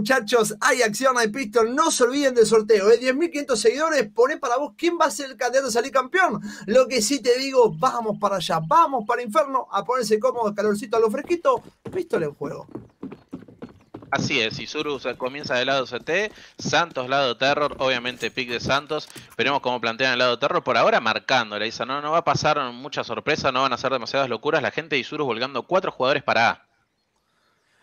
Muchachos, hay acción, hay pistol. No se olviden del sorteo. De 10.500 seguidores, poné para vos quién va a ser el candidato a salir campeón. Lo que sí te digo, vamos para allá, vamos para Inferno a ponerse cómodo, calorcito a lo fresquito. Pistol en juego. Así es, Isurus comienza del lado CT, Santos lado Terror, obviamente pick de Santos, veremos cómo plantean el lado Terror, por ahora marcando, le dice, no, no va a pasar mucha sorpresa, no van a ser demasiadas locuras, la gente de Isurus volcando cuatro jugadores para A.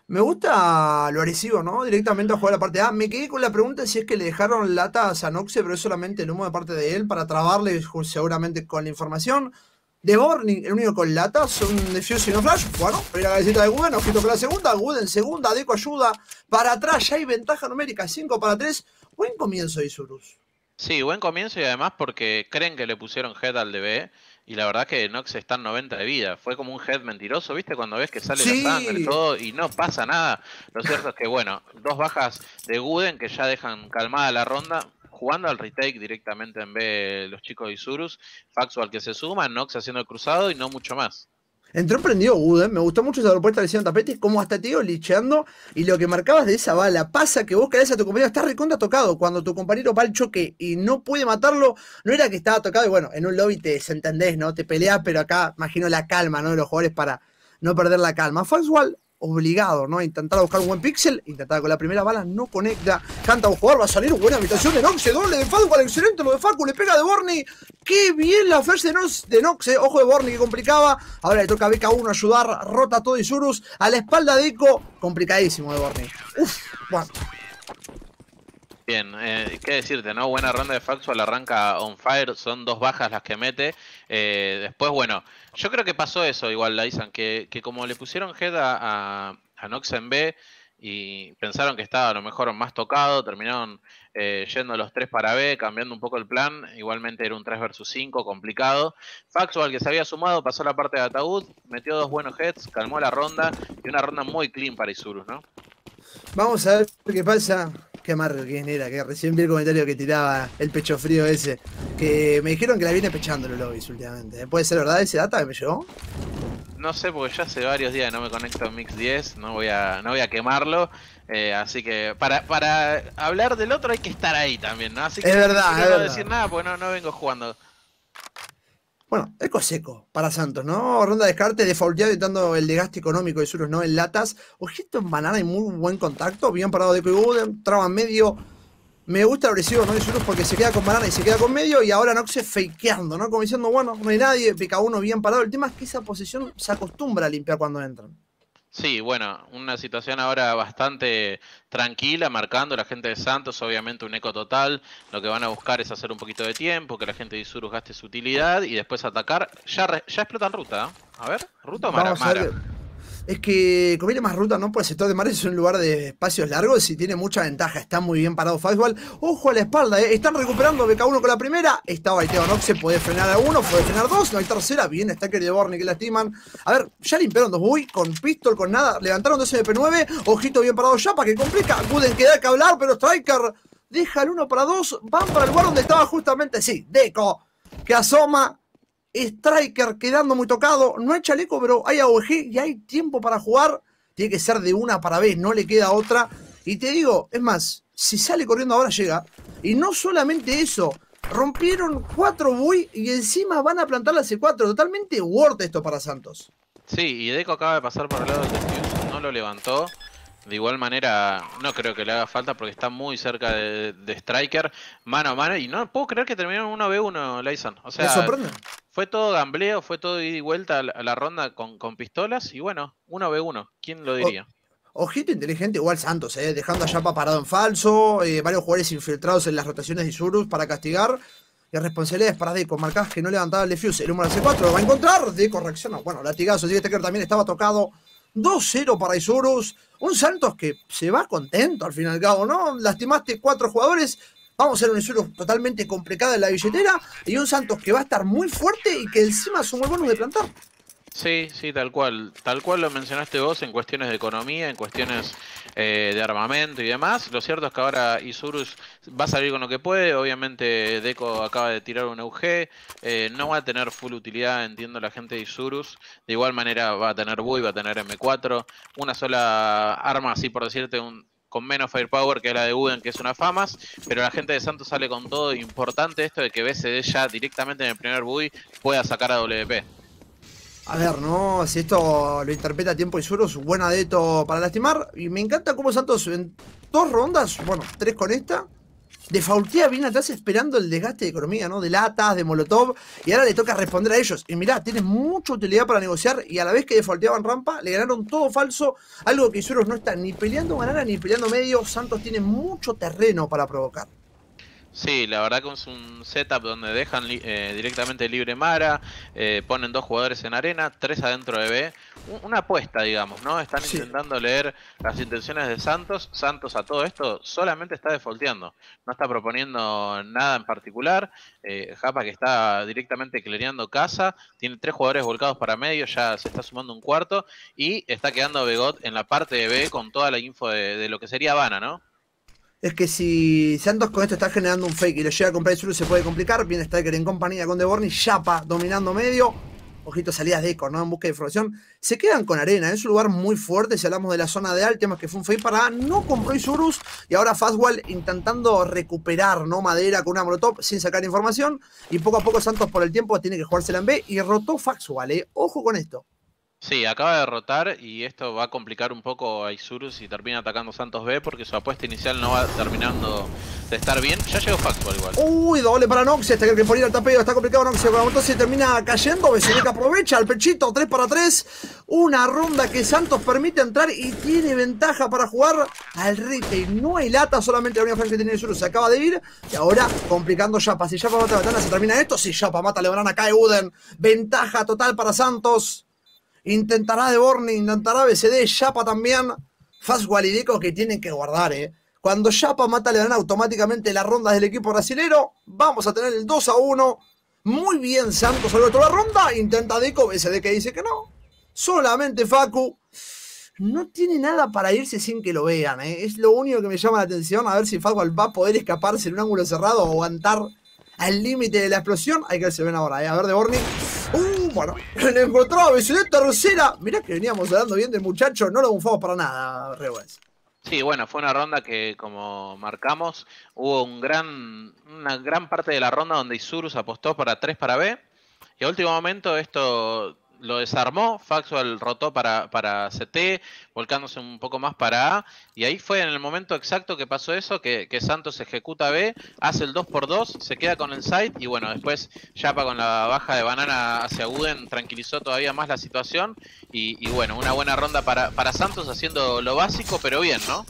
Me gusta lo agresivo, ¿no? Directamente a jugar la parte A. Me quedé con la pregunta si es que le dejaron lata a Sanoxe, pero es solamente el humo de parte de él para trabarle seguramente con la información. De Borni, el único con lata, son de Fuse y no Flash. Bueno, primera cabecita de Guden, ojito con la segunda. Guden segunda, Deco ayuda. Para atrás ya hay ventaja numérica, 5 para 3. Buen comienzo Isurus. Sí, buen comienzo y además porque creen que le pusieron head al DB. Y la verdad que Nox está en 90 de vida. Fue como un head mentiroso, ¿viste? Cuando ves que sale la sangre y todo y no pasa nada. Lo cierto es que, bueno, dos bajas de Guden que ya dejan calmada la ronda. Jugando al retake directamente en B los chicos de Isurus. Faxual que se suma, Nox haciendo el cruzado y no mucho más. Entró prendido Wooden, me gustó mucho esa propuesta de lesión tapete, como hasta te iba licheando, y lo que marcabas de esa bala, pasa que vos caes a tu compañero, está recontra tocado, cuando tu compañero va al choque y no puede matarlo, no era que estaba tocado, y bueno, en un lobby te desentendés, ¿no? Te peleas, pero acá imagino la calma, ¿no? De los jugadores para no perder la calma. Foxwall obligado, ¿no? Intentar buscar un buen pixel, intentar con la primera bala, no conecta, canta un jugador, va a salir, buena habitación de Noxe, doble de Facu, excelente lo de Facu, le pega de Borny, qué bien la flash de, Nox, de Noxe, ojo de Borny que complicaba, ahora le toca a BK1 ayudar, rota todo Isurus, a la espalda de Eco, complicadísimo de Borny, uff, bueno. Bien, eh, qué decirte, ¿no? Buena ronda de Factual, arranca on fire, son dos bajas las que mete. Eh, después, bueno, yo creo que pasó eso igual, dicen, que, que como le pusieron head a, a, Nox en B y pensaron que estaba a lo mejor más tocado, terminaron eh, yendo los tres para B, cambiando un poco el plan. Igualmente era un 3 versus 5, complicado. Factual que se había sumado, pasó la parte de ataúd, metió dos buenos heads, calmó la ronda y una ronda muy clean para Isurus, ¿no? Vamos a ver qué pasa. Qué amargo que era, que recién vi el comentario que tiraba el pecho frío ese. Que me dijeron que la viene pechando los lobbies últimamente. ¿Puede ser verdad ese data que me llegó? No sé, porque ya hace varios días que no me conecto a Mix 10, no voy a, no voy a quemarlo. Eh, así que para, para hablar del otro hay que estar ahí también, ¿no? Así que es verdad, no quiero decir nada porque no, no vengo jugando. Bueno, eco seco para Santos, ¿no? Ronda de descarte, defaulteado evitando el desgaste económico de Surus, ¿no? En latas. Ojito en banana y muy buen contacto. Bien parado de Coibuden, traba medio. Me gusta el agresivo, ¿no? De Surus porque se queda con banana y se queda con medio. Y ahora Noxe fakeando, ¿no? Como diciendo, bueno, no hay nadie. PK1 bien parado. El tema es que esa posición se acostumbra a limpiar cuando entran. Sí, bueno, una situación ahora bastante tranquila, marcando la gente de Santos, obviamente un eco total. Lo que van a buscar es hacer un poquito de tiempo, que la gente de Isurus gaste su utilidad y después atacar. Ya, ya explotan ruta. ¿eh? A ver, ruta o Mara. Es que conviene más ruta, ¿no? Pues el sector de Mares es un lugar de espacios largos y tiene mucha ventaja. Está muy bien parado Fastball. Ojo a la espalda, ¿eh? Están recuperando BK1 con la primera. Está baiteado se puede frenar a uno, puede frenar dos. No hay tercera. Bien, está de Borny que lastiman. A ver, ya limpiaron dos Uy, con pistol, con nada. Levantaron dos MP9. Ojito bien parado ya para que complica. Guden queda que hablar, pero Striker deja el uno para dos. Van para el lugar donde estaba justamente, sí, Deco. Que asoma Striker quedando muy tocado. No hay chaleco, pero hay AOG y hay tiempo para jugar. Tiene que ser de una para vez, no le queda otra. Y te digo, es más, si sale corriendo ahora llega. Y no solamente eso, rompieron cuatro buy y encima van a plantar la C4. Totalmente worth esto para Santos. Sí, y Deco acaba de pasar por el lado del no lo levantó. De igual manera, no creo que le haga falta porque está muy cerca de, Striker, mano a mano. Y no puedo creer que terminaron 1v1, Lyson. O sea, fue todo gambleo, fue todo ida y vuelta a la, ronda con, pistolas. Y bueno, 1v1, ¿quién lo diría? ojito inteligente, igual Santos, eh, dejando a Yapa parado en falso. Eh, varios jugadores infiltrados en las rotaciones de Isurus para castigar. Y responsabilidades para Deco, marcás que no levantaba el defuse. El número C4 lo va a encontrar. Deco reacciona. Bueno, latigazo. que también estaba tocado. 2-0 para Isurus. Un Santos que se va contento al fin y al cabo, ¿no? Lastimaste cuatro jugadores. Vamos a ser un Isurus totalmente complicado en la billetera. Y un Santos que va a estar muy fuerte y que encima son muy buenos de plantar. Sí, sí, tal cual. Tal cual lo mencionaste vos en cuestiones de economía, en cuestiones eh, de armamento y demás. Lo cierto es que ahora Isurus va a salir con lo que puede. Obviamente Deco acaba de tirar un UG. Eh, no va a tener full utilidad, entiendo la gente de Isurus. De igual manera va a tener Bui, va a tener M4. Una sola arma, así por decirte, un con menos firepower que la de Uden, que es una famas, pero la gente de Santos sale con todo. Importante esto de que BCD ya directamente en el primer bui pueda sacar a WP. A ver, ¿no? Si esto lo interpreta a tiempo y suros, buena deto para lastimar. Y me encanta cómo Santos en dos rondas, bueno, tres con esta, defaultea bien atrás esperando el desgaste de economía, ¿no? De latas, de molotov, y ahora le toca responder a ellos. Y mirá, tiene mucha utilidad para negociar, y a la vez que defaulteaban rampa, le ganaron todo falso, algo que Isuros no está ni peleando ganara ni peleando medio. Santos tiene mucho terreno para provocar. Sí, la verdad que es un setup donde dejan eh, directamente libre Mara, eh, ponen dos jugadores en arena, tres adentro de B. Una apuesta, digamos, ¿no? Están intentando leer las intenciones de Santos. Santos a todo esto solamente está defaulteando. No está proponiendo nada en particular. Eh, Japa que está directamente clereando casa. Tiene tres jugadores volcados para medio, ya se está sumando un cuarto. Y está quedando Begot en la parte de B con toda la info de, de lo que sería Habana, ¿no? Es que si Santos con esto está generando un fake y lo llega a comprar el se puede complicar. Viene Striker en compañía con Deborni, Chapa dominando medio. Ojito, salidas de Eco, ¿no? En busca de información. Se quedan con arena. Es un lugar muy fuerte. Si hablamos de la zona de alt, temas que fue un fake para no compró Isurus. Y ahora Fastwall intentando recuperar, ¿no? Madera con una molotov sin sacar información. Y poco a poco Santos por el tiempo tiene que jugársela en B. Y rotó Fastwall, ¿eh? Ojo con esto. Sí, acaba de derrotar y esto va a complicar un poco a Isurus si termina atacando Santos B porque su apuesta inicial no va terminando de estar bien. Ya llegó Factual igual. Uy, doble para Nox, este que por ir al tapeo está complicado Nox, con la se termina cayendo, que aprovecha el pechito, 3 para 3. Una ronda que Santos permite entrar y tiene ventaja para jugar al retail. No hay lata, solamente la única franja que tiene Isurus se acaba de ir y ahora complicando Yapa. Si Yapa mata a Batana se termina esto, si Yapa mata a Lebrana cae Uden. Ventaja total para Santos. Intentará de Borne, intentará BCD, Yapa también. Fast Walideco que tienen que guardar, ¿eh? Cuando Yapa mata, le dan automáticamente las rondas del equipo brasilero. Vamos a tener el 2 a 1. Muy bien, Santos sobre toda la ronda. Intenta Deco, BCD que dice que no. Solamente Facu. No tiene nada para irse sin que lo vean, ¿eh? Es lo único que me llama la atención. A ver si Facu va a poder escaparse en un ángulo cerrado o aguantar al límite de la explosión. Hay que ver si ven ahora, ¿eh? A ver, de Borny. Uh, bueno, le encontró a BCD tercera. Mirá que veníamos hablando bien del muchacho, no lo bufamos para nada, Rewes. Sí, bueno, fue una ronda que, como marcamos, hubo un gran, una gran parte de la ronda donde Isurus apostó para 3 para B. Y a último momento esto lo desarmó, Faxual rotó para, para CT, volcándose un poco más para A, y ahí fue en el momento exacto que pasó eso, que, Santos ejecuta B, hace el 2x2, se queda con el site, y bueno, después Yapa con la baja de banana hacia Uden tranquilizó todavía más la situación, y, bueno, una buena ronda para, para Santos haciendo lo básico, pero bien, ¿no?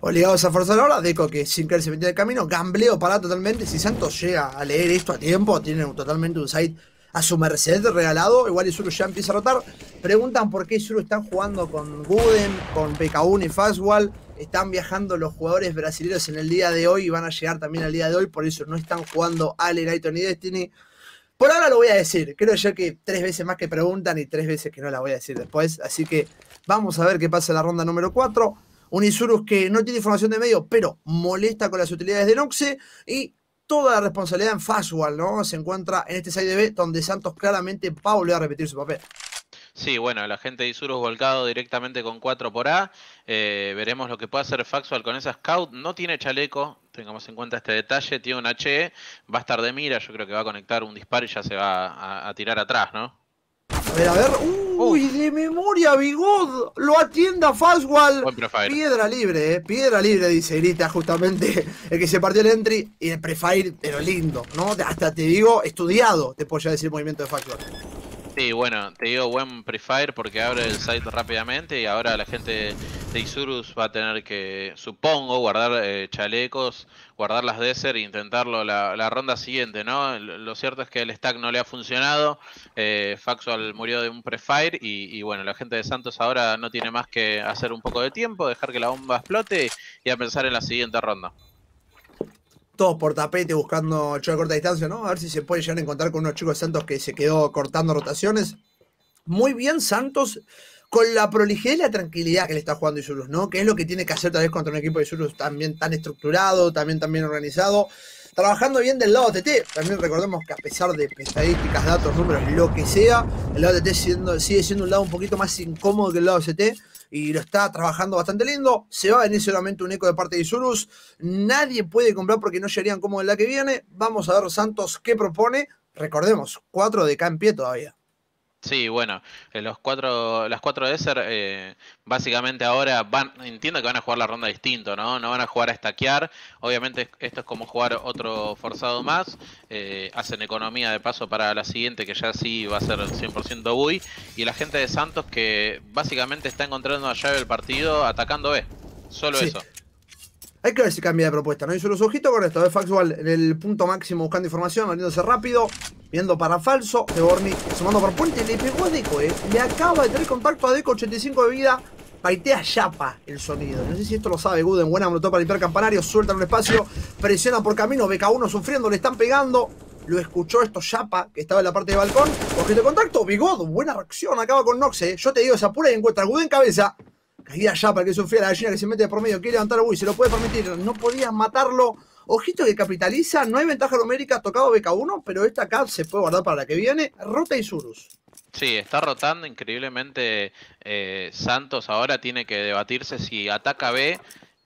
Obligados a forzar ahora, Deco que sin querer se metió en el camino, gambleo para totalmente, si Santos llega a leer esto a tiempo, tiene totalmente un site a su merced regalado. Igual Isuru ya empieza a rotar. Preguntan por qué Isuru están jugando con Guden, con PK1 y Fastwall. Están viajando los jugadores brasileños en el día de hoy y van a llegar también al día de hoy. Por eso no están jugando Ale, Nighton y Destiny. Por ahora lo voy a decir. Creo yo que tres veces más que preguntan y tres veces que no la voy a decir después. Así que vamos a ver qué pasa en la ronda número 4. Un Isurus que no tiene información de medio, pero molesta con las utilidades de Noxe. Y toda la responsabilidad en Fastwall, ¿no? Se encuentra en este side B donde Santos claramente va a volver a repetir su papel. Sí, bueno, la gente de Isurus volcado directamente con 4 por A. Eh, veremos lo que puede hacer Faxual con esa Scout. No tiene chaleco, tengamos en cuenta este detalle. Tiene un HE, va a estar de mira. Yo creo que va a conectar un disparo y ya se va a, tirar atrás, ¿no? A ver, a ver. Uy, de memoria, Bigod. Lo atienda Fastwall. Piedra libre, eh. Piedra libre, dice Grita, justamente. El que se partió el entry y el prefire, pero lindo, ¿no? Hasta te digo, estudiado, te puedo ya decir el movimiento de Fastwall. Sí, bueno, te digo buen prefire porque abre el site rápidamente y ahora la gente de Isurus va a tener que, supongo, guardar eh, chalecos, guardar las Desert e intentarlo la, ronda siguiente, ¿no? Lo cierto es que el stack no le ha funcionado, eh, Faxual murió de un prefire y, y, bueno, la gente de Santos ahora no tiene más que hacer un poco de tiempo, dejar que la bomba explote y a pensar en la siguiente ronda todos por tapete buscando el de corta distancia, ¿no? A ver si se puede llegar a encontrar con unos chicos de Santos que se quedó cortando rotaciones. Muy bien Santos con la prolijidad y la tranquilidad que le está jugando Isurus, ¿no? Que es lo que tiene que hacer tal vez contra un equipo de Isurus también tan estructurado, también tan bien organizado. Trabajando bien del lado TT, también recordemos que a pesar de estadísticas, datos, números, lo que sea, el lado TT sigue siendo un lado un poquito más incómodo que el lado CT, y lo está trabajando bastante lindo. Se va a venir seguramente un eco de parte de Isurus. Nadie puede comprar porque no llegarían como en la que viene. Vamos a ver Santos qué propone. Recordemos, 4 de K en pie todavía. Sí, bueno, eh, los cuatro, las cuatro de ser, eh, básicamente ahora van, entiendo que van a jugar la ronda distinto, ¿no? No van a jugar a estaquear. Obviamente esto es como jugar otro forzado más. Eh, hacen economía de paso para la siguiente, que ya sí va a ser 100% Bui. Y la gente de Santos que básicamente está encontrando la llave del partido atacando B. Solo eso. Hay que ver si cambia de propuesta, ¿no? Hizo los ojitos con esto de Faxwell en el punto máximo buscando información, abriéndose rápido, viendo para falso, de Borny sumando por puente, le pegó a Deco, ¿eh? Le acaba de tener contacto a Deco, 85 de vida, paitea Yapa el sonido. No sé si esto lo sabe Guden, buena molotov para limpiar campanario, suelta en un espacio, presiona por camino, BK1 sufriendo, le están pegando. Lo escuchó esto Yapa, que estaba en la parte de balcón. Objeto de contacto, Bigod, buena reacción, acaba con Noxe. Yo te digo, se apura y encuentra Guden cabeza. Caía ya para que sufriera la gallina que se mete por medio, quiere levantar Uy, se lo puede permitir, no podías matarlo. Ojito que capitaliza, no hay ventaja numérica, tocado BK1, pero esta cap se puede guardar para la que viene. Rota y Surus. Sí, está rotando increíblemente eh, Santos. Ahora tiene que debatirse si ataca B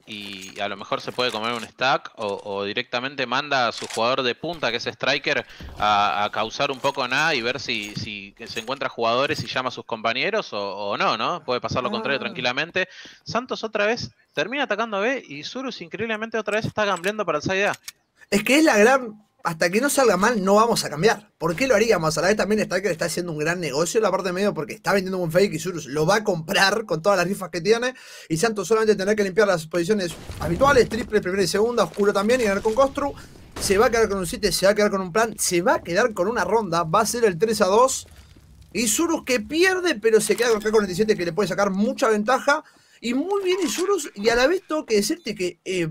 y a lo mejor se puede comer un stack o, directamente manda a su jugador de punta, que es Striker, a, causar un poco nada y ver si, si se encuentra jugadores y llama a sus compañeros o, no, ¿no? Puede pasar lo contrario ah. tranquilamente. Santos otra vez termina atacando a B y Surus increíblemente otra vez está gambleando para el side A. Es que es la gran hasta que no salga mal, no vamos a cambiar. ¿Por qué lo haríamos? A la vez también Striker está haciendo un gran negocio en la parte de medio porque está vendiendo un fake y Surus lo va a comprar con todas las rifas que tiene. Y Santos solamente tendrá que limpiar las posiciones habituales, triple, primera y segunda, oscuro también y ganar con Costru. Se va a quedar con un 7, se va a quedar con un plan, se va a quedar con una ronda, va a ser el 3 a 2. Y Surus que pierde, pero se queda con K47 que le puede sacar mucha ventaja. Y muy bien Isurus, y a la vez tengo que decirte que eh,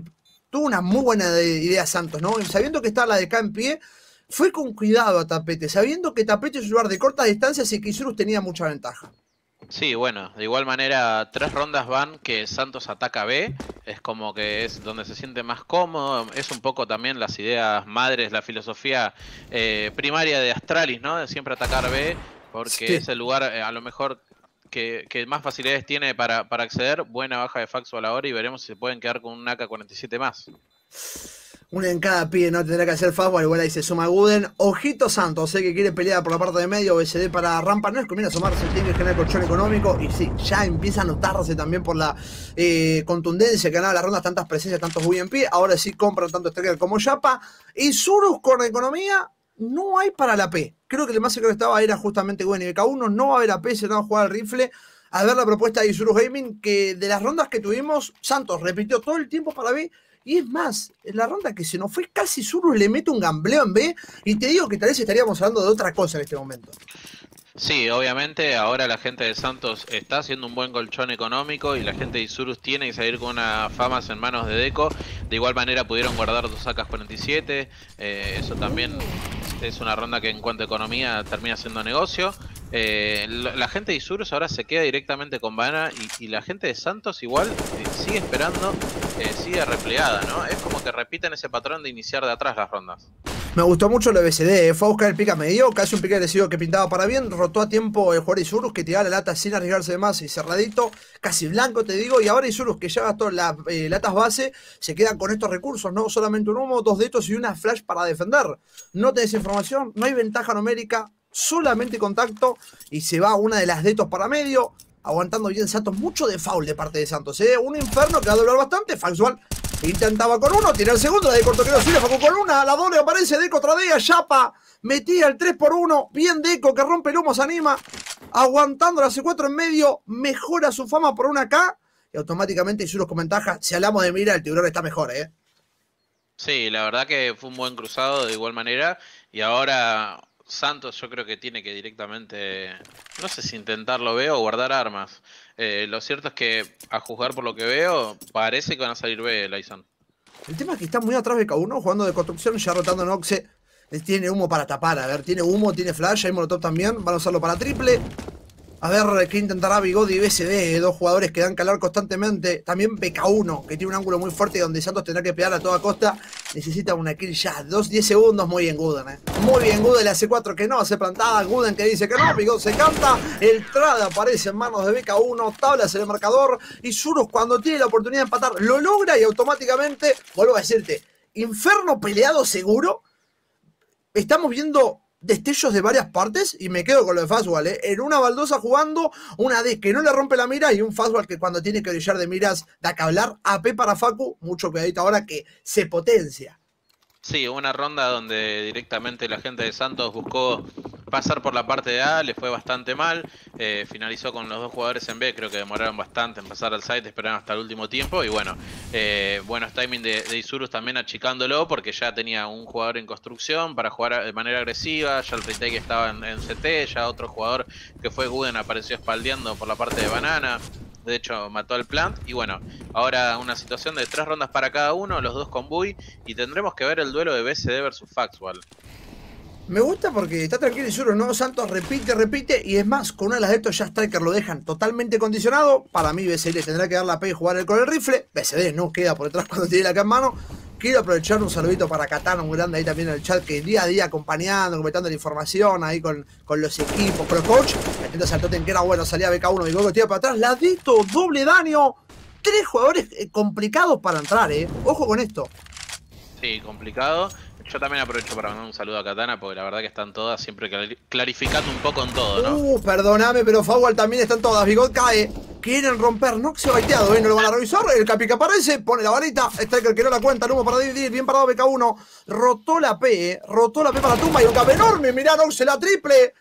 tuvo una muy buena idea Santos, ¿no? Sabiendo que está la de acá en pie, fue con cuidado a Tapete, sabiendo que Tapete es un lugar de corta distancia y que Isurus tenía mucha ventaja. Sí, bueno, de igual manera, tres rondas van que Santos ataca B, es como que es donde se siente más cómodo, es un poco también las ideas madres, la filosofía eh, primaria de Astralis, ¿no? De siempre atacar B, porque es el lugar eh, a lo mejor que, más facilidades tiene para, acceder. Buena baja de Faxo a la hora y veremos si se pueden quedar con un AK-47 más. Una en cada pie, no tendrá que hacer fastball, igual ahí se suma Guden. Ojito Santos, sé que quiere pelear por la parte de medio, BCD para rampa, no es conviene asomarse, tiene que generar colchón económico. Y sí, ya empieza a notarse también por la eh, contundencia que ganaba la ronda, tantas presencias, tantos pie. Ahora sí compran tanto Striker como Yapa. Y Surus con economía, no hay para la P. Creo que el más seguro que estaba era justamente Gwen y BK1. No va a haber AP, se van a jugar al rifle. A ver la propuesta de Isurus Gaming, que de las rondas que tuvimos, Santos repitió todo el tiempo para B. Y es más, en la ronda que se nos fue casi Surus le mete un gambleo en B. Y te digo que tal vez estaríamos hablando de otra cosa en este momento. Sí, obviamente ahora la gente de Santos está haciendo un buen colchón económico y la gente de Isurus tiene que salir con unas famas en manos de Deco. De igual manera pudieron guardar dos sacas 47, eh, eso también es una ronda que en cuanto a economía termina siendo negocio. Eh, la, gente de Isurus ahora se queda directamente con Vana y, la gente de Santos igual eh, sigue esperando, sigue replegada, ¿no? Es como que repiten ese patrón de iniciar de atrás las rondas. Me gustó mucho el BCD, fue a buscar el pica medio, casi un pica agresivo que pintaba para bien, rotó a tiempo el jugador Isurus que tiraba la lata sin arriesgarse de más y cerradito, casi blanco te digo, y ahora Isurus que ya gastó las eh, latas base, se quedan con estos recursos, no solamente un humo, dos dedos y una flash para defender. No tenés información, no hay ventaja numérica, solamente contacto y se va una de las detos para medio, aguantando bien Santos, mucho de foul de parte de Santos, ¿eh? un inferno que va a doblar bastante, Faxual Intentaba con uno, tira el segundo, la de corto que no sirve, con una, la doble aparece Deco otra día, Chapa, metía el 3 por 1, bien Deco que rompe el humo, se anima, aguantando la C4 en medio, mejora su fama por una K y automáticamente Isurus con ventaja. Si hablamos de mira, el tiburón está mejor, ¿eh? Sí, la verdad que fue un buen cruzado de igual manera y ahora Santos yo creo que tiene que directamente, no sé si intentarlo veo o guardar armas. Eh, lo cierto es que a juzgar por lo que veo, parece que van a salir B, Lyson. El tema es que está muy atrás de K1 jugando de construcción, ya rotando Noxe. Tiene humo para tapar, a ver, tiene humo, tiene flash, hay molotov también, van a usarlo para triple. A ver qué intentará Bigodi y BSD, dos jugadores que dan calor constantemente. También BK1, que tiene un ángulo muy fuerte donde Santos tendrá que pegar a toda costa. necesita una kill ya. 2, 10 segundos, muy bien Guden, eh. Muy bien Guden, le hace 4 que no, hace plantada. Guden que dice que no, Bigod se canta. El trade aparece en manos de BK1, tablas en el marcador. Y Surus cuando tiene la oportunidad de empatar, lo logra y automáticamente, vuelvo a decirte, Inferno peleado seguro. Estamos viendo destellos de varias partes y me quedo con lo de Fastball, ¿eh? En una baldosa jugando, una D que no le rompe la mira y un Fastball que cuando tiene que brillar de miras da que hablar. AP para Facu, mucho cuidadito ahora que se potencia. Sí, una ronda donde directamente la gente de Santos buscó pasar por la parte de A, le fue bastante mal, eh, finalizó con los dos jugadores en B, creo que demoraron bastante en pasar al site, esperaron hasta el último tiempo y bueno, eh, buenos timing de, Isurus también achicándolo porque ya tenía un jugador en construcción para jugar de manera agresiva, ya el retake estaba en, en CT, ya otro jugador que fue Guden apareció espaldeando por la parte de Banana, de hecho mató al plant y bueno, ahora una situación de tres rondas para cada uno, los dos con Bui y tendremos que ver el duelo de BCD versus Faxwell. Me gusta porque está tranquilo y seguro, ¿no? Santos repite, repite y es más, con una de las de estos ya Striker lo dejan totalmente condicionado. Para mí BCD tendrá que dar la P y jugar con el rifle. BCD no queda por detrás cuando tiene la acá en mano. Quiero aprovechar un saludito para Katana, un grande ahí también en el chat, que día a día acompañando, comentando la información ahí con, con los equipos, con los coach. Totem que era bueno, salía BK1 y luego tira para atrás. Ladito, doble daño. Tres jugadores eh, complicados para entrar, eh. Ojo con esto. Sí, complicado. Yo también aprovecho para mandar un saludo a Katana porque la verdad que están todas siempre clarificando un poco en todo, ¿no? Uh, perdóname, pero Fawal también están todas. Bigot cae. Quieren romper. No se ha baiteado, ¿eh? No lo van a revisar. El Capi que aparece, pone la varita. Striker que no la cuenta. Humo para dividir. Bien parado BK1. Rotó la P, ¿eh? Rotó la P para tumba y un cabe enorme. Mirá, Noxe la triple.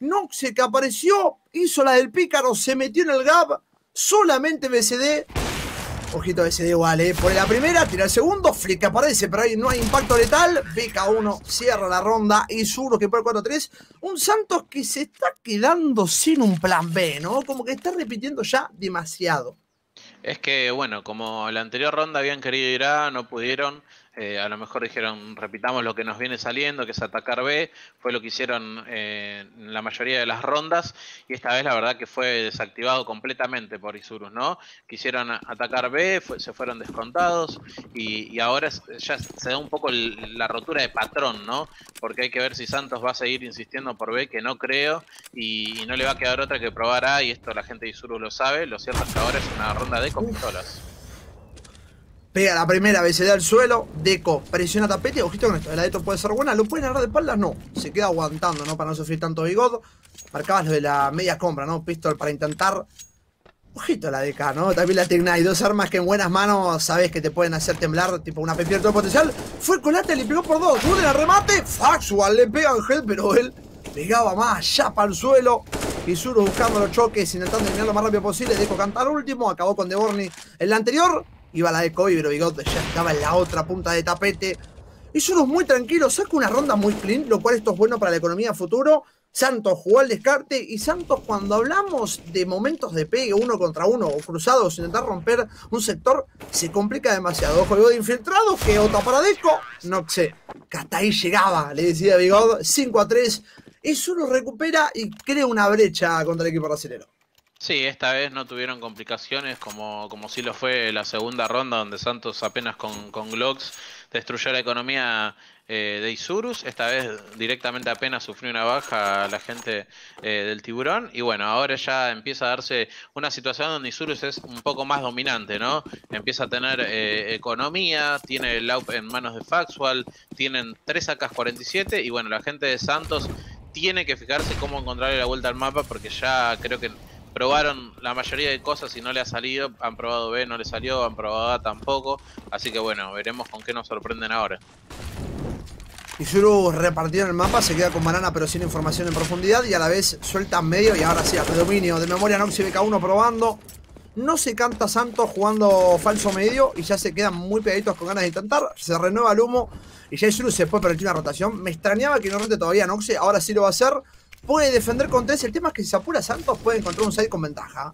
Noxe que apareció. Hizo la del pícaro. Se metió en el gap. Solamente BCD Ojito de igual, ¿eh? Pone la primera, tira el segundo, flick aparece, pero ahí no hay impacto letal. BK1 cierra la ronda y Zuro que pone 4-3. Un Santos que se está quedando sin un plan B, ¿no? Como que está repitiendo ya demasiado. Es que, bueno, como la anterior ronda habían querido ir A, no pudieron. Eh, a lo mejor dijeron, repitamos lo que nos viene saliendo, que es atacar B, fue lo que hicieron eh, en la mayoría de las rondas, y esta vez la verdad que fue desactivado completamente por Isurus, ¿no? Quisieron atacar B, se fueron descontados, y, ahora ya se da un poco el, la rotura de patrón, ¿no? Porque hay que ver si Santos va a seguir insistiendo por B, que no creo, y, no le va a quedar otra que probar A, y esto la gente de Isurus lo sabe, lo cierto que ahora es una ronda D con pistolas. Pega la primera, BCD al suelo. Deco presiona tapete. Ojito con esto. La de esto puede ser buena. ¿Lo pueden agarrar de espaldas? No. Se queda aguantando, ¿no? Para no sufrir tanto bigod. Marcabas lo de la media compra, ¿no? Pistol para intentar. Ojito la DK, ¿no? También la Tignite. Dos armas que en buenas manos sabes que te pueden hacer temblar. Tipo una PP de todo potencial. Fue colate, le pegó por dos. Guden el remate. Faxual le pega a Angel, pero él pegaba más. Ya para el suelo. Isuru buscando los choques, intentando eliminar lo más rápido posible. Deco cantar último. Acabó con Deborni en la anterior. Iba la de Kobe, pero Bigot ya estaba en la otra punta de tapete. Y Surus muy tranquilo, saca una ronda muy clean, lo cual esto es bueno para la economía futuro. Santos jugó al descarte y Santos cuando hablamos de momentos de pegue uno contra uno o cruzados, intentar romper un sector, se complica demasiado. Ojo, de infiltrado, que otra para Deco, no sé, que hasta ahí llegaba, le decía Bigod, 5 a 3. Y Surus recupera y crea una brecha contra el equipo brasileño. Sí, esta vez no tuvieron complicaciones como, como sí lo fue la segunda ronda donde Santos apenas con, con Glocks destruyó la economía eh, de Isurus. Esta vez directamente apenas sufrió una baja la gente eh, del tiburón. Y bueno, ahora ya empieza a darse una situación donde Isurus es un poco más dominante, ¿no? Empieza a tener eh, economía, tiene el AUP en manos de Faxual, tienen tres AK-47 y bueno, la gente de Santos tiene que fijarse cómo encontrarle la vuelta al mapa porque ya creo que probaron la mayoría de cosas y no le ha salido. Han probado B, no le salió. Han probado A tampoco. Así que bueno, veremos con qué nos sorprenden ahora. Izuru repartido en el mapa, se queda con banana pero sin información en profundidad y a la vez suelta medio y ahora sí, a predominio de memoria Noxy BK1 probando. No se canta Santos jugando falso medio y ya se quedan muy pegaditos con ganas de intentar. Se renueva el humo y ya Izuru se puede permitir una rotación. Me extrañaba que no rote todavía Noxy, ahora sí lo va a hacer puede defender con tres. El tema es que si se apura Santos puede encontrar un side con ventaja.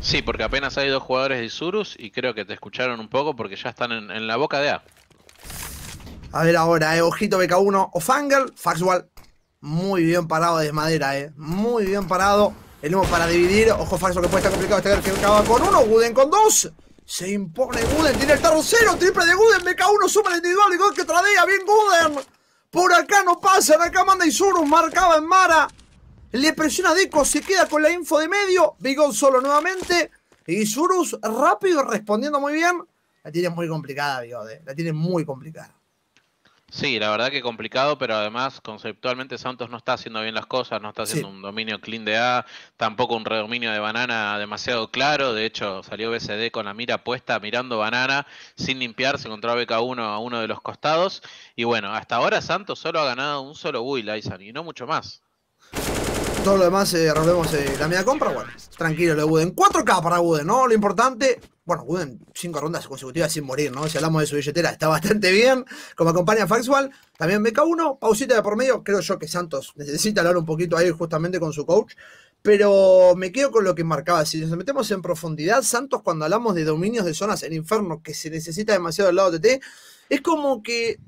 Sí, porque apenas hay dos jugadores de Isurus y creo que te escucharon un poco porque ya están en, la boca de A. A ver ahora, eh, ojito BK1 o Fangirl, Faxwell. Muy bien parado de madera, eh. Muy bien parado. El humo para dividir. Ojo Faxwell que puede estar complicado. Este que acaba con uno. Wooden con dos. Se impone Guden, tiene el tercero, triple de Guden, MK1 suma el individual y gol que tradea, bien Guden. Por acá no pasan, acá manda Isurus, marcaba en Mara. Le presiona Deco, se queda con la info de medio. Bigol solo nuevamente. Isurus rápido respondiendo muy bien. La tiene muy complicada, Bigode. La tiene muy complicada. Sí, la verdad que complicado, pero además conceptualmente Santos no está haciendo bien las cosas, no está haciendo un dominio clean de A, tampoco un redominio de banana demasiado claro, de hecho salió BCD con la mira puesta mirando banana sin limpiar, se encontró a BK1 a uno de los costados. Y bueno, hasta ahora Santos solo ha ganado un solo Will, Aisan, y no mucho más. Todo lo demás, eh, eh, la media compra, bueno, tranquilo lo de Wooden. 4K para Wooden, ¿no? Lo importante, bueno, Wooden, 5 rondas consecutivas sin morir, ¿no? Si hablamos de su billetera, está bastante bien. Como acompaña Faxwell, también BK1, pausita de por medio. Creo yo que Santos necesita hablar un poquito ahí justamente con su coach. Pero me quedo con lo que marcaba. Si nos metemos en profundidad, Santos, cuando hablamos de dominios de zonas en inferno que se necesita demasiado del lado de T, es como que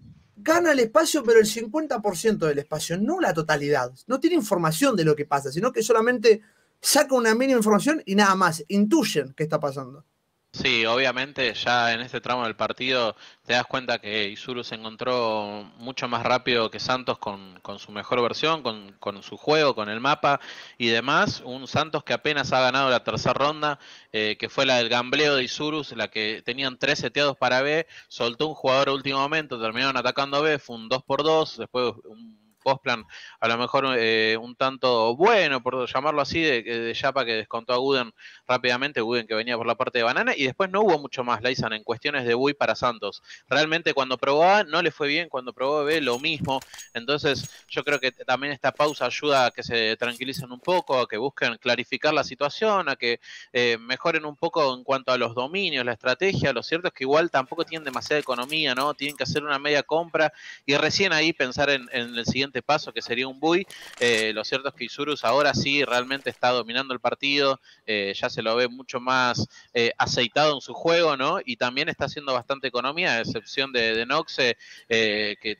gana el espacio, pero el 50% del espacio, no la totalidad. No tiene información de lo que pasa, sino que solamente saca una mínima información y nada más, intuyen qué está pasando. Sí, obviamente ya en este tramo del partido te das cuenta que Isuru se encontró mucho más rápido que Santos con, su mejor versión, con, su juego, con el mapa y demás. Un Santos que apenas ha ganado la tercera ronda, eh, que fue la del gambleo de Isurus, la que tenían tres seteados para B, soltó un jugador a último momento, terminaron atacando B, fue un 2 por 2 después un postplan a lo mejor eh, un tanto bueno, por llamarlo así, de, de Yapa que descontó a Guden rápidamente, Guden que venía por la parte de banana, y después no hubo mucho más, Laisan, en cuestiones de Bui para Santos. Realmente cuando probó A no le fue bien, cuando probó B lo mismo, entonces yo creo que también esta pausa ayuda a que se tranquilicen un poco, a que busquen clarificar la situación, a que eh, mejoren un poco en cuanto a los dominios, la estrategia, lo cierto es que igual tampoco tienen demasiada economía, ¿no? Tienen que hacer una media compra y recién ahí pensar en el siguiente paso, que sería un Bui. Eh, lo cierto es que Isurus ahora sí realmente está dominando el partido, eh, ya se lo ve mucho más eh, aceitado en su juego, ¿no? Y también está haciendo bastante economía, a excepción de, de Noxe, que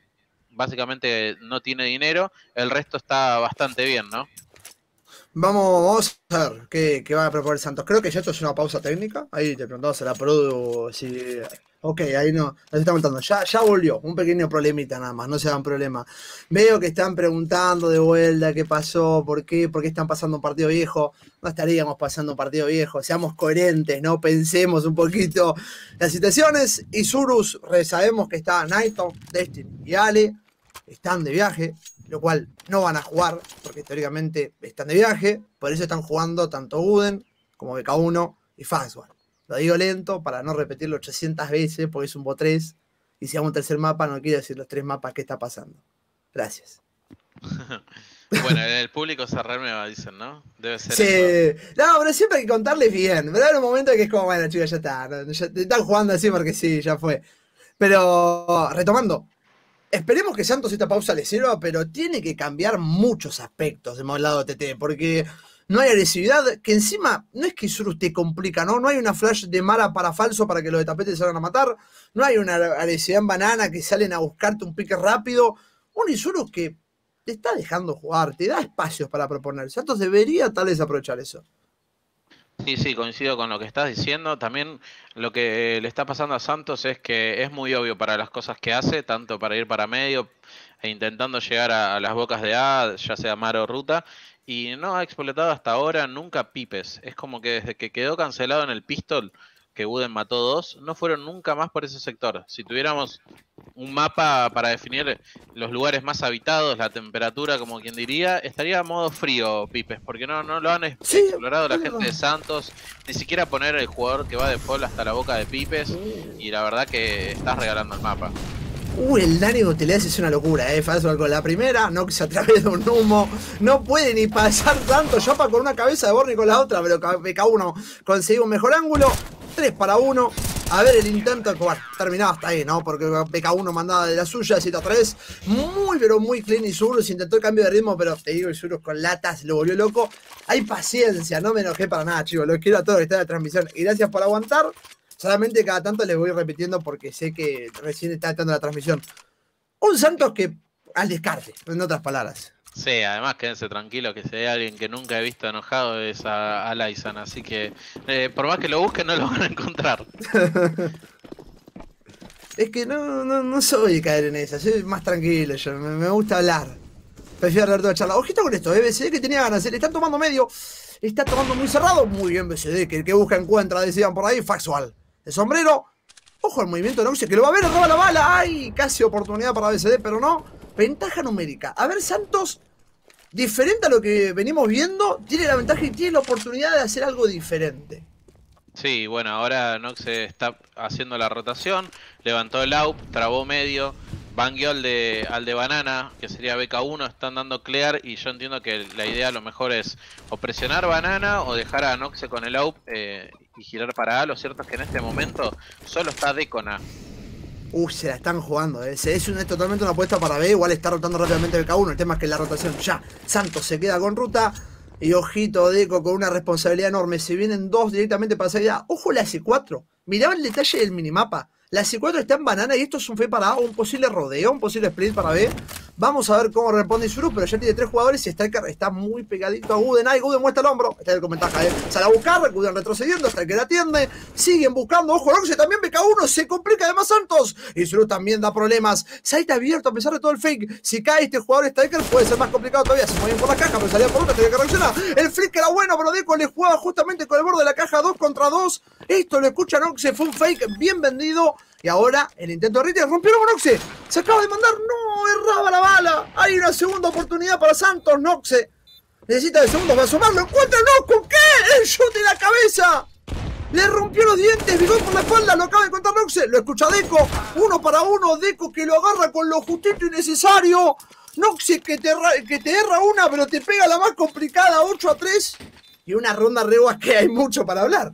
básicamente no tiene dinero. El resto está bastante bien, ¿no? Vamos, a ver qué, qué, va a proponer Santos. Creo que ya esto es una pausa técnica. Ahí te preguntamos a la Produ si Ok, ahí no, nos está contando. Ya, ya volvió, un pequeño problemita nada más, no se hagan problema. Veo que están preguntando de vuelta qué pasó, por qué, por qué están pasando un partido viejo. No estaríamos pasando un partido viejo, seamos coherentes, no pensemos un poquito las situaciones. Y Surus, sabemos que está Naito, Destiny y Ale, están de viaje, lo cual no van a jugar, porque teóricamente están de viaje, por eso están jugando tanto Uden como BK1 y Fastwell. Lo digo lento para no repetirlo 800 veces porque es un bot 3. Y si hago un tercer mapa, no quiero decir los tres mapas que está pasando. Gracias. bueno, el público se renueva, dicen, ¿no? Debe ser. Sí, no, pero siempre hay que contarles bien. Pero hay un momento que es como, bueno, chicos, ya está. Ya, están jugando así porque sí, ya fue. Pero retomando, esperemos que Santos esta pausa le sirva, pero tiene que cambiar muchos aspectos de lado TT, porque no hay agresividad, que encima no es que Isurus te complica, ¿no? No hay una flash de Mara para falso para que los de tapete vayan a matar, no hay una agresividad en banana que salen a buscarte un pique rápido, un Isurus que te está dejando jugar, te da espacios para proponer. Santos debería tal vez aprovechar eso. Sí, sí, coincido con lo que estás diciendo. También lo que le está pasando a Santos es que es muy obvio para las cosas que hace, tanto para ir para medio e intentando llegar a, las bocas de A, ya sea mar o ruta, y no ha explotado hasta ahora nunca Pipes. Es como que desde que quedó cancelado en el pistol, que Wooden mató dos, no fueron nunca más por ese sector. Si tuviéramos un mapa para definir los lugares más habitados, la temperatura, como quien diría, estaría a modo frío Pipes, porque no, no lo han explorado la gente de Santos, ni siquiera poner el jugador que va de fall hasta la boca de Pipes, y la verdad que estás regalando el mapa. Uh, el daño que hace es una locura, eh. Falso con la primera, no que se atraviesa un humo. No puede ni pasar tanto. Yopa con una cabeza de Borri con la otra, pero BK1 consiguió un mejor ángulo. 3 para 1. A ver el intento, bueno, terminaba hasta ahí, ¿no? Porque BK1 mandaba de la suya, 7 a 3. Muy, pero muy clean y Surus intentó el cambio de ritmo, pero te digo, Surus con latas lo volvió loco. Hay paciencia, no me enojé para nada, chicos. Los quiero a todos que están en la transmisión. Y gracias por aguantar. Solamente cada tanto les voy repitiendo porque sé que recién está dando la transmisión. Un Santos que al descarte, en otras palabras. Sí, además quédense tranquilos que si hay alguien que nunca he visto enojado es a, a así que eh, por más que lo busquen no lo van a encontrar. es que no, no, no soy de caer en esa, soy más tranquilo, yo me, me gusta hablar. Prefiero hablar toda charla. Ojito con esto, eh, BCD que tenía ganas, se le están tomando medio. Está tomando muy cerrado. Muy bien, BCD, que el que busca encuentra, decían por ahí, Faxual. El sombrero. Ojo al movimiento de Noxe, que lo va a ver, roba la bala. Ay, casi oportunidad para BCD, pero no. Ventaja numérica. A ver, Santos, diferente a lo que venimos viendo, tiene la ventaja y tiene la oportunidad de hacer algo diferente. Sí, bueno, ahora Noxe está haciendo la rotación, levantó el AUP, trabó medio, bangueó al de, al de Banana, que sería BK1, están dando clear y yo entiendo que la idea a lo mejor es o presionar Banana o dejar a Noxe con el AUP eh, y girar para A. Lo cierto es que en este momento solo está D con A. Uh, se la están jugando, ¿eh? es, una, es totalmente una apuesta para B, igual está rotando rápidamente el K1, el tema es que la rotación ya, Santos se queda con ruta, y ojito Deco con una responsabilidad enorme, se vienen dos directamente para salida, ojo la S4, miraba el detalle del minimapa, la C4 está en banana y esto es un fe para A, un posible rodeo, un posible split para B. Vamos a ver cómo responde Isuru, pero ya tiene tres jugadores y Striker está muy pegadito a Guden. Ay, Guden muestra el hombro. Está el comentario, ¿eh? Sale a buscar, Guden retrocediendo, Striker atiende. Siguen buscando, ojo, Roxe también BK1, se complica además Santos. Isuru también da problemas. Saita abierto a pesar de todo el fake. Si cae este jugador Striker puede ser más complicado todavía. Se mueven por la caja, pero salía por otra, tiene que reaccionar. El flick era bueno, pero Deco le juega justamente con el borde de la caja 2 contra 2. Esto lo escucha Noxe, fue un fake bien vendido. Y ahora el intento de Ritter rompió Noxe. Se acaba de mandar. No, erraba la bala. Hay una segunda oportunidad para Santos. Noxe necesita de segundos para sumarlo. Encuentra ¿Con ¿Qué? El shot en la cabeza. Le rompió los dientes, Bigón por la espalda, lo acaba de encontrar Noxe, lo escucha Deco, uno para uno, Deco que lo agarra con lo justito y necesario. Noxe que te, que te erra una, pero te pega la más complicada, 8 a 3. Y una ronda reguas que hay mucho para hablar.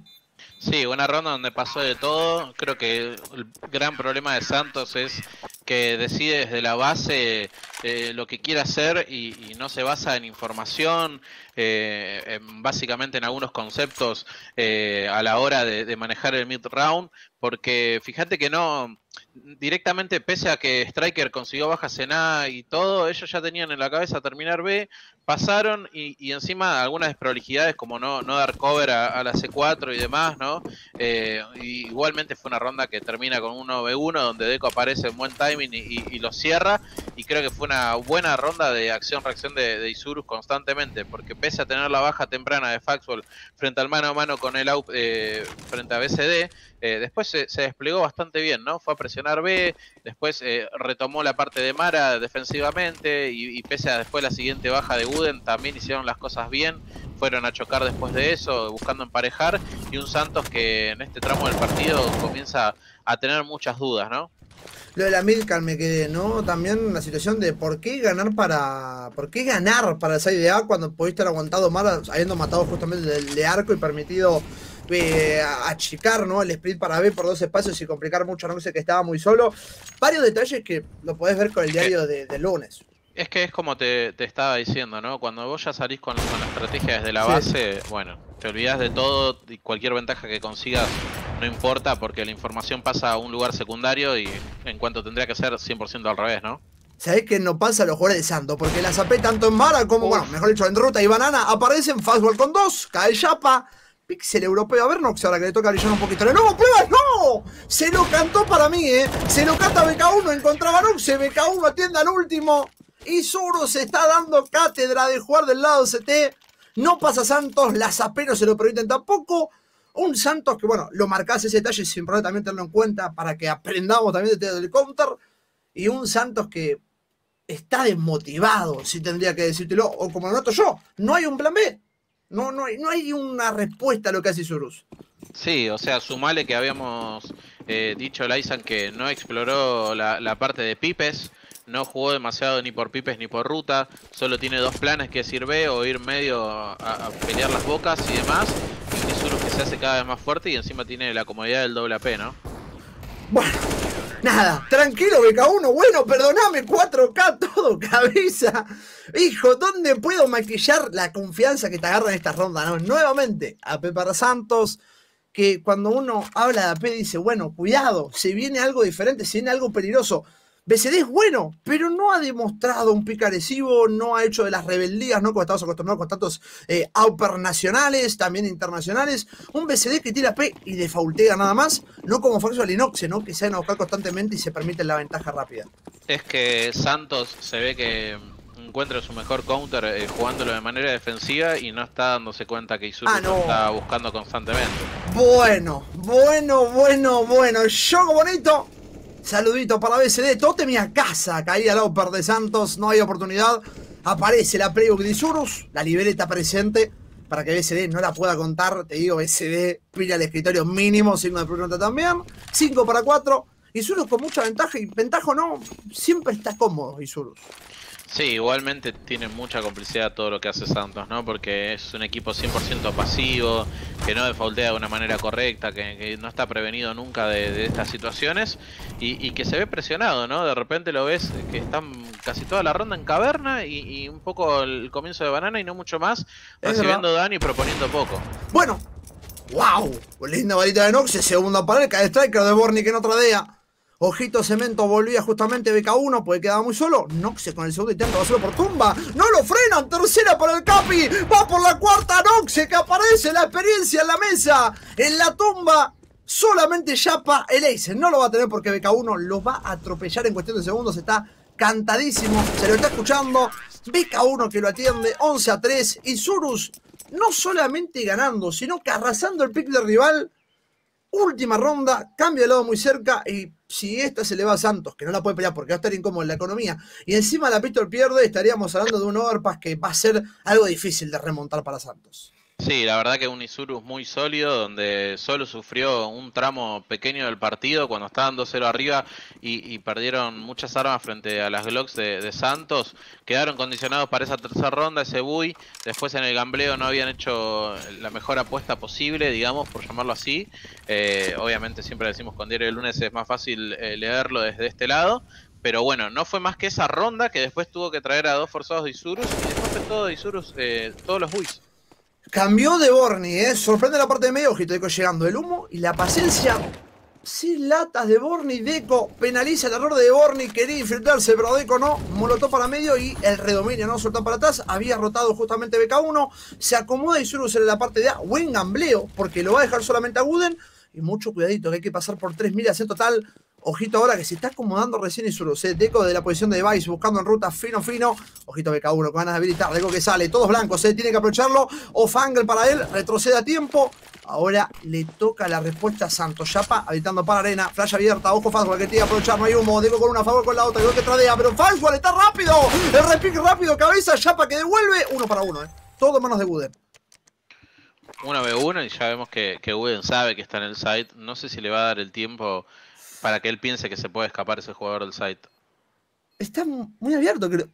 Sí, una ronda donde pasó de todo. Creo que el gran problema de Santos es que decide desde la base eh, lo que quiere hacer y, no se basa en información, eh, básicamente en algunos conceptos eh, a la hora de, de manejar el mid round, porque fíjate que no, directamente, pese a que Striker consiguió bajas en A y todo, ellos ya tenían en la cabeza terminar B, pasaron y, encima algunas desprolijidades como no, no dar cover a, la C4 y demás, ¿no? Eh, igualmente fue una ronda que termina con 1v1 donde Deco aparece en buen timing y, lo cierra y creo que fue una buena ronda de acción-reacción de, de, Isurus constantemente, porque pese a tener la baja temprana de Faxwell frente al mano a mano con el AUP eh, frente a BCD, eh, después se, desplegó bastante bien, ¿no? Fue a presionar B, después eh, retomó la parte de Mara defensivamente y, pese a después la siguiente baja de Wooden también hicieron las cosas bien, fueron a chocar después de eso, buscando emparejar y un Santos que en este tramo del partido comienza a tener muchas dudas, ¿no? Lo de la Midcar me quedé, ¿no? También la situación de por qué ganar para. ¿Por qué ganar para el side de A cuando pudiste haber aguantado Mara habiendo matado justamente el de arco y permitido eh, achicar ¿no? el split para B por dos espacios y complicar mucho no sé que estaba muy solo. Varios detalles que lo podés ver con el diario de, lunes. Es que es como te, estaba diciendo, ¿no? Cuando vos ya salís con, la estrategia desde la base, bueno, te olvidás de todo y cualquier ventaja que consigas no importa porque la información pasa a un lugar secundario y en cuanto tendría que ser 100% al revés, ¿no? ¿Sabés qué no pasa a los jugadores de Santo? Porque la AP tanto en Mara como, bueno, mejor dicho, en Ruta y Banana aparecen Fastball con dos, cae Chapa, Pixel europeo. A ver, Nox, ahora que le toca brillar un poquito. ¡No, pruebas! ¡No! Se lo cantó para mí, ¿eh? Se lo canta BK1. Encontraba Nox. BK1 atiende al último. Y Zuro se está dando cátedra de jugar del lado CT. No pasa Santos. Las AP no se lo permiten tampoco. Un Santos que, bueno, lo marcás ese detalle sin problema también tenerlo en cuenta para que aprendamos también del counter. Y un Santos que está desmotivado, si tendría que decírtelo. O como lo noto yo, no hay un plan B. No, no, hay, no hay una respuesta a lo que hace Isurus. Sí, o sea, sumale que habíamos eh, dicho Lysan que no exploró la, parte de Pipes, no jugó demasiado ni por Pipes ni por ruta, solo tiene dos planes que B o ir medio a, pelear las bocas y demás. Y Isurus que se hace cada vez más fuerte y encima tiene la comodidad del doble AP, ¿no? Bueno, Nada, tranquilo BK1, bueno, perdoname, 4K, todo cabeza. Hijo, ¿dónde puedo maquillar la confianza que te agarra en esta ronda? Nuevamente, AP para Santos, que cuando uno habla de AP dice, bueno, cuidado, si viene algo diferente, si viene algo peligroso. BCD es bueno, pero no ha demostrado un pick agresivo, no ha hecho de las rebeldías, ¿no? Como estamos acostumbrados con tantos eh, nacionales, también internacionales. Un BCD que tira P y defaultea nada más, no como Fox Inoxe, ¿no? Que se van a buscar constantemente y se permiten la ventaja rápida. Es que Santos se ve que encuentra su mejor counter eh, jugándolo de manera defensiva y no está dándose cuenta que Isuru ah, está buscando constantemente. Bueno, bueno, bueno, bueno. Yo bonito Saludito para BCD. Totem a casa. Caía el upper de Santos. No hay oportunidad. Aparece la playbook de Isurus. La libreta presente. Para que BCD no la pueda contar. Te digo, BCD pilla el escritorio mínimo. Signo de pregunta también. 5 para 4. Isurus con mucha ventaja. Y ventaja no. Siempre está cómodo Isurus. Sí, igualmente tiene mucha complicidad todo lo que hace Santos, ¿no? Porque es un equipo 100% pasivo, que no defaultea de una manera correcta, que, no está prevenido nunca de, estas situaciones y, que se ve presionado, ¿no? De repente lo ves que están casi toda la ronda en caverna y, un poco el comienzo de banana y no mucho más, recibiendo daño y proponiendo poco. Bueno, wow, linda varita de Nox, segunda pared, cae striker de Borny que no tradea. Ojito Cemento volvía justamente BK1 porque quedaba muy solo. Noxe con el segundo intento va solo por tumba. No lo frenan. Tercera para el Capi. Va por la cuarta Noxe que aparece la experiencia en la mesa. En la tumba. Solamente Yapa el Ace. No lo va a tener porque BK1 lo va a atropellar en cuestión de segundos. Está cantadísimo. Se lo está escuchando. BK1 que lo atiende. 11 a 3. Y Surus no solamente ganando, sino que arrasando el pick del rival. Última ronda. Cambia de lado muy cerca y si esta se le va a Santos, que no la puede pelear porque va a estar incómodo en la economía, y encima la Pistol pierde, estaríamos hablando de un overpass que va a ser algo difícil de remontar para Santos. Sí, la verdad que un Isurus muy sólido, donde solo sufrió un tramo pequeño del partido cuando estaban 2-0 arriba y, perdieron muchas armas frente a las Glocks de, Santos. Quedaron condicionados para esa tercera ronda, ese Bui. Después en el gambleo no habían hecho la mejor apuesta posible, digamos, por llamarlo así. Eh, obviamente siempre decimos con diario el lunes es más fácil eh, leerlo desde este lado. Pero bueno, no fue más que esa ronda que después tuvo que traer a dos forzados de Isurus y después de todo Isurus eh, todos los Buis. Cambió de Borny, ¿eh? Sorprende la parte de medio, ojito Deco llegando. El humo y la paciencia. Sin latas de Borny, Deco penaliza el error de Borny, quería infiltrarse, pero Deco no, molotó para medio y el redominio no soltó para atrás, había rotado justamente BK1, se acomoda y Surus en la parte de A, buen gambleo, porque lo va a dejar solamente a Guden, y mucho cuidadito, que hay que pasar por 3 millas en total, Ojito ahora que se está acomodando recién y Deco de la posición de Vice buscando en ruta fino fino. Ojito BK1 con ganas de habilitar. Deco que sale. Todos blancos. Se tiene que aprovecharlo. O Fangle para él. Retrocede a tiempo. Ahora le toca la respuesta a Santos. Chapa habilitando para arena. Flash abierta. Ojo Fastwall que tiene que aprovechar. No hay humo. Deco con una favor con la otra. Creo que tradea. Pero Fastwall está rápido. El repique rápido. Cabeza. Chapa que devuelve. Uno para uno. Eh. Todo manos de Wooden. 1v1 y ya vemos que, que sabe que está en el site. No sé si le va a dar el tiempo para que él piense que se puede escapar ese jugador del site. Está muy abierto, creo.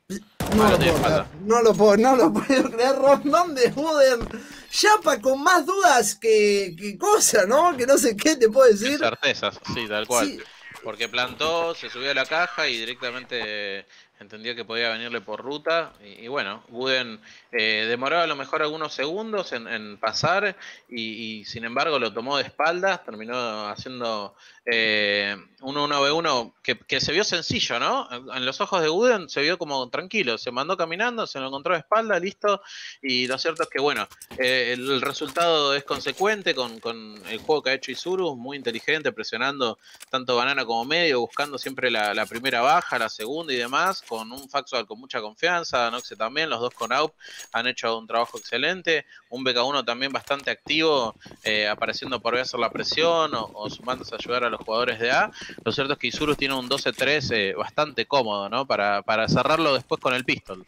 No, lo, puedo creer, no lo puedo, no lo puedo creer. Rondón de Wooden. Yapa con más dudas que, que cosa, ¿no? Que no sé qué te puedo decir. Certezas, sí, tal cual. Porque plantó, se subió a la caja y directamente entendió que podía venirle por ruta y, bueno, Wooden eh, demoró a lo mejor algunos segundos en, pasar y, sin embargo lo tomó de espaldas, terminó haciendo eh, un 1v1 que, se vio sencillo, ¿no? En los ojos de Wooden se vio como tranquilo, se mandó caminando, se lo encontró de espalda, listo, y lo cierto es que bueno, eh, el resultado es consecuente con, el juego que ha hecho Isuru, muy inteligente, presionando tanto banana como medio, buscando siempre la, la primera baja, la segunda y demás, con un Faxual con mucha confianza, Noxe también, los dos con AUP han hecho un trabajo excelente, un BK1 también bastante activo, eh, apareciendo por hacer la presión o, sumándose a ayudar a los jugadores de A. Lo cierto es que Isurus tiene un 12-3 eh, bastante cómodo, ¿no? Para, para cerrarlo después con el pistol.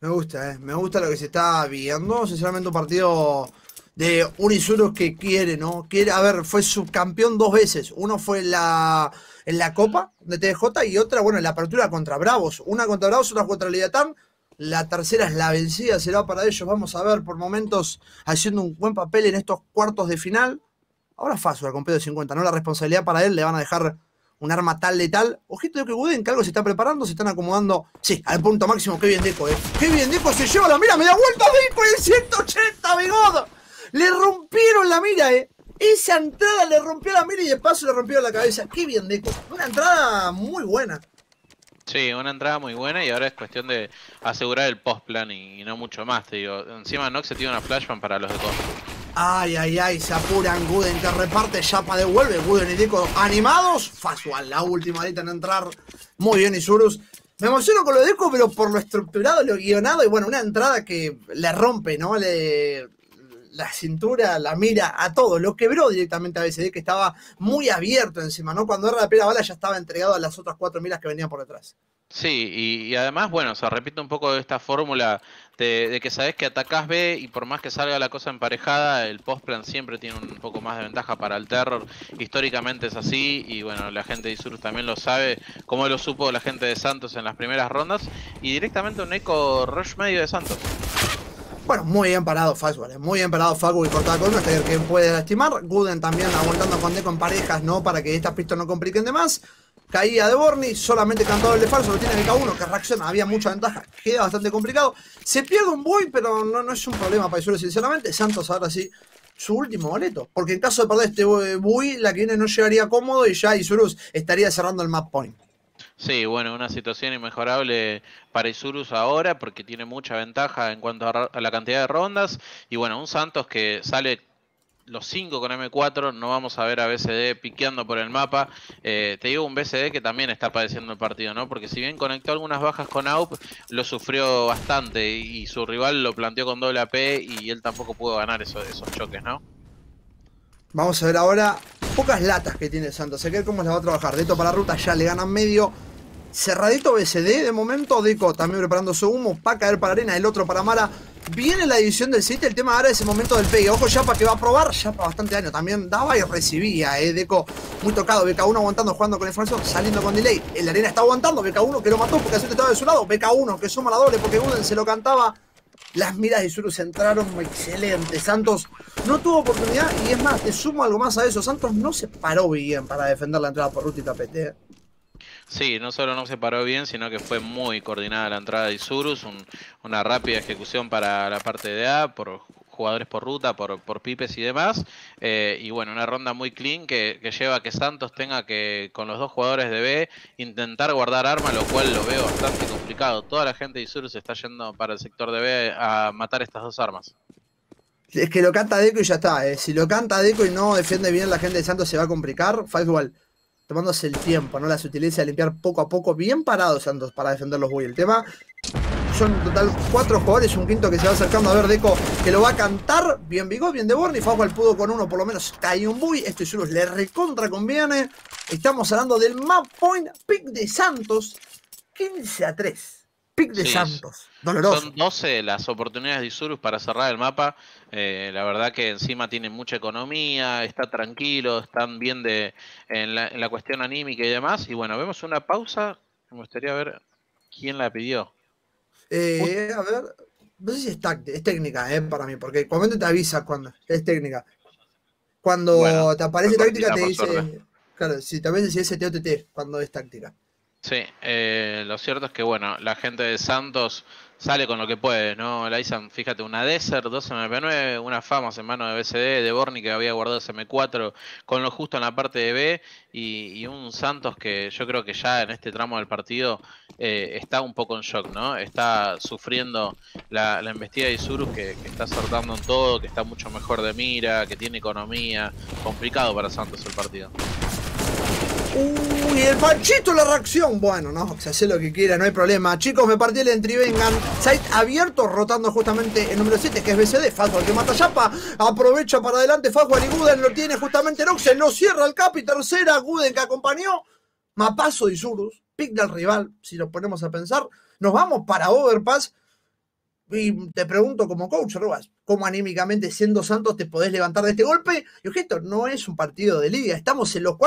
Me gusta, eh. me gusta lo que se está viendo, sinceramente un partido de un Isurus que quiere, ¿no? Quiere, a ver, fue subcampeón dos veces. Uno fue la en la Copa de TJ y otra, bueno, en la apertura contra Bravos. Una contra Bravos, otra contra Leviatán. La tercera es la vencida, será para ellos. Vamos a ver por momentos haciendo un buen papel en estos cuartos de final. Ahora fácil con Pedro 50, ¿no? La responsabilidad para él le van a dejar un arma tal letal. Ojito de que Wooden, que algo se está preparando, se están acomodando. Sí, al punto máximo. Qué bien Deco, eh. Qué bien Deco se lleva la mira, me da vuelta Deco en 180, Bigod. Le rompieron la mira, eh. Esa entrada le rompió la mira y de paso le rompió la cabeza. Qué bien, Deco. Una entrada muy buena. Sí, una entrada muy buena y ahora es cuestión de asegurar el post plan y, no mucho más, te digo. Encima Nox se tiene una flashbang para los de Costa. Ay, ay, ay, se apuran Guden que reparte, Chapa devuelve, Guden y Deco animados. Fasual, la última ahorita en entrar. Muy bien, Isurus. Me emociono con lo de Deco, pero por lo estructurado, lo guionado y bueno, una entrada que le rompe, ¿no? Le, la cintura, la mira, a todo. Lo quebró directamente a BCD, que estaba muy abierto encima, ¿no? Cuando era la primera bala ya estaba entregado a las otras cuatro miras que venían por detrás. Sí, y, además, bueno, se repite un poco esta fórmula de, que sabes que atacás B y por más que salga la cosa emparejada, el post-plan siempre tiene un poco más de ventaja para el terror. Históricamente es así y bueno, la gente de Isurus también lo sabe, como lo supo la gente de Santos en las primeras rondas y directamente un eco rush medio de Santos. Bueno, muy bien parado Fastball, muy bien parado Facu y cortado con uno, que puede estimar. Guden también aguantando con Deco en parejas, ¿no? Para que estas pistas no compliquen de más. Caía de Borny, solamente cantador de falso, lo tiene BK1 que reacciona, había mucha ventaja, queda bastante complicado. Se pierde un buy, pero no, es un problema para Isuru, sinceramente. Santos ahora sí, su último boleto. Porque en caso de perder este buy, la que viene no llegaría cómodo y ya Isurus estaría cerrando el map point. Sí, bueno, una situación inmejorable para Isurus ahora porque tiene mucha ventaja en cuanto a, la cantidad de rondas. Y bueno, un Santos que sale los 5 con M4, no vamos a ver a BCD piqueando por el mapa. Eh, te digo un BCD que también está padeciendo el partido, ¿no? Porque si bien conectó algunas bajas con AUP, lo sufrió bastante y su rival lo planteó con doble AP y él tampoco pudo ganar esos, esos choques, ¿no? Vamos a ver ahora pocas latas que tiene Santos. Sé que cómo la va a trabajar. Deto para ruta ya le ganan medio. Cerradito BCD de momento. Deco también preparando su humo. Va a caer para arena. El otro para Mara. Viene la división del City. El tema ahora es el momento del pegue. Ojo Yapa que va a probar. Yapa bastante daño. También daba y recibía. Eh. Deco muy tocado. BK1 aguantando, jugando con información. Saliendo con delay. El arena está aguantando. BK1 que lo mató porque así estaba de su lado. BK1 que suma la doble porque Guden se lo cantaba. Las miras de Isurus entraron excelente. Santos no tuvo oportunidad y es más, te sumo algo más a eso. Santos no se paró bien para defender la entrada por Ruti Tapete. Sí, no solo no se paró bien, sino que fue muy coordinada la entrada de Isurus, una rápida ejecución para la parte de A por jugadores por ruta, por, por pipes y demás. Eh, y bueno, una ronda muy clean que, lleva a que Santos tenga que, con los dos jugadores de B, intentar guardar arma, lo cual lo veo bastante complicado. Toda la gente de Isur se está yendo para el sector de B a matar estas dos armas. Es que lo canta Deco y ya está. Eh. Si lo canta Deco y no defiende bien la gente de Santos se va a complicar. igual tomándose el tiempo, ¿no? Las utiliza a limpiar poco a poco, bien parados Santos para defender los Buy. El tema son en total cuatro jugadores, un quinto que se va acercando a ver Deco que lo va a cantar. Bien Bigot, bien de Borny. Faucal pudo con uno, por lo menos cae un buy. Esto Isurus le recontra conviene. Estamos hablando del map point pick de Santos. 15 a 3. Pick de Santos. Doloroso. Son 12 las oportunidades de Isurus para cerrar el mapa. Eh, la verdad que encima tiene mucha economía, está tranquilo, están bien de, en, la, en la cuestión anímica y demás. Y bueno, vemos una pausa. Me gustaría ver quién la pidió. Eh, a ver, no sé si es, es técnica, eh, para mí, porque cuando te avisa cuando es técnica. Cuando te aparece táctica te dice, claro, si te aparece si es STOTT cuando es táctica. Sí, eh, lo cierto es que bueno, la gente de Santos sale con lo que puede, ¿no? Lysan, fíjate, una Desert, 2 MP9, una Famas en mano de BCD, de Borny que había guardado ese M4 con lo justo en la parte de B y, un Santos que yo creo que ya en este tramo del partido eh, está un poco en shock, ¿no? Está sufriendo la, la embestida de Isurus que, que está sortando en todo, que está mucho mejor de mira, que tiene economía, complicado para Santos el partido. Uy, el Panchito la reacción. Bueno, no, se hace lo que quiera, no hay problema. Chicos, me partí el entry, vengan. Site abierto, rotando justamente el número 7, que es BCD. Fastball que mata Yapa. Aprovecha para adelante Fastball y Guden lo tiene justamente Noxel. No cierra el capi. Tercera, Guden que acompañó. Mapazo de Isurus. Pick del rival, si lo ponemos a pensar. Nos vamos para Overpass. Y te pregunto como coach, Rubas, ¿cómo anímicamente siendo Santos te podés levantar de este golpe? Y objeto, no es un partido de liga, estamos en los cuatro